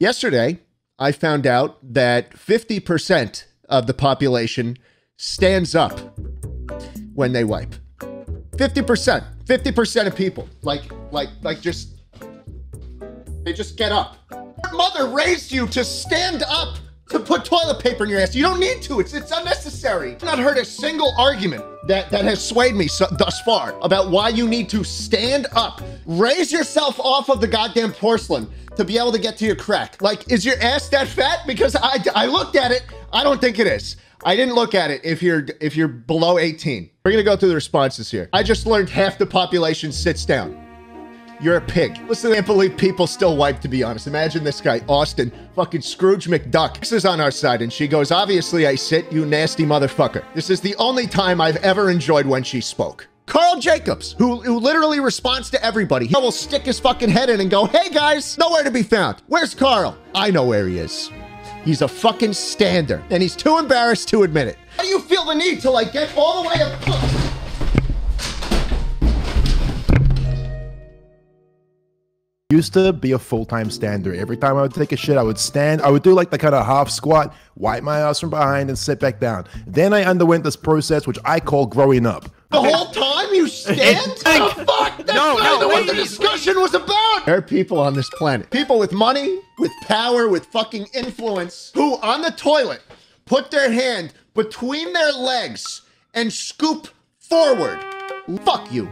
Yesterday, I found out that 50% of the population stands up when they wipe. 50%. 50% of people. Like, like, like just, they just get up. Your mother raised you to stand up to put toilet paper in your ass. You don't need to. It's it's unnecessary. I've not heard a single argument that that has swayed me so, thus far about why you need to stand up, raise yourself off of the goddamn porcelain to be able to get to your crack. Like, is your ass that fat? Because I I looked at it. I don't think it is. I didn't look at it if you're if you're below 18. We're gonna go through the responses here. I just learned half the population sits down. You're a pig. Listen, I can't believe people still wipe, to be honest. Imagine this guy, Austin, fucking Scrooge McDuck. This is on our side, and she goes, Obviously, I sit, you nasty motherfucker. This is the only time I've ever enjoyed when she spoke. Karl Jacobs, who, who literally responds to everybody. He will stick his fucking head in and go, Hey guys, nowhere to be found. Where's Karl? I know where he is. He's a fucking stander, and he's too embarrassed to admit it. How do you feel the need to like get all the way up? Used to be a full-time stander. Every time I would take a shit, I would stand. I would do like the kind of half squat, wipe my ass from behind, and sit back down. Then I underwent this process, which I call growing up. The whole time you stand? oh, fuck! That's No, not no, what the wait. discussion was about! There are people on this planet. People with money, with power, with fucking influence, who on the toilet put their hand between their legs and scoop forward. Fuck you.